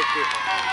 aqui.